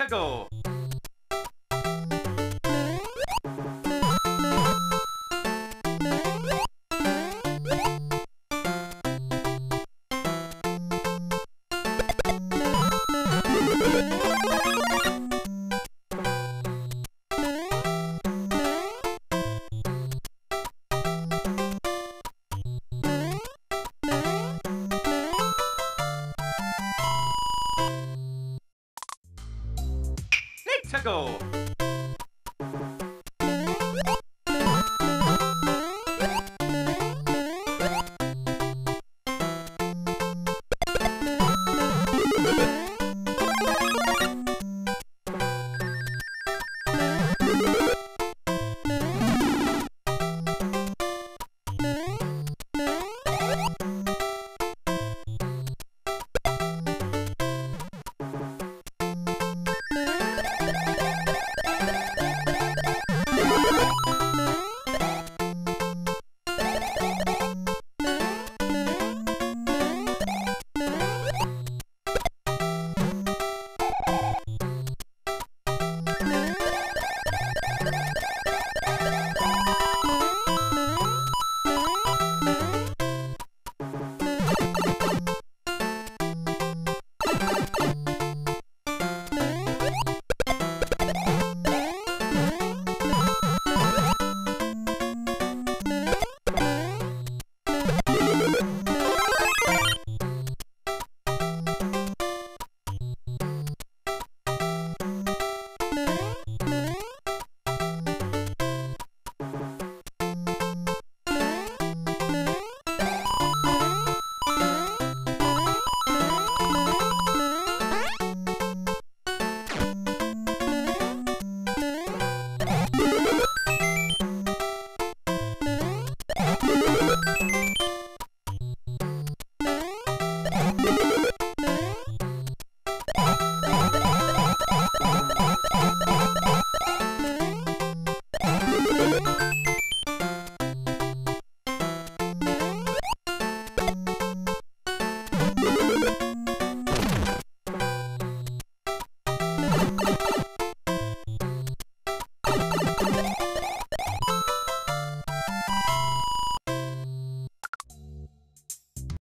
Chego! Tickle! Thank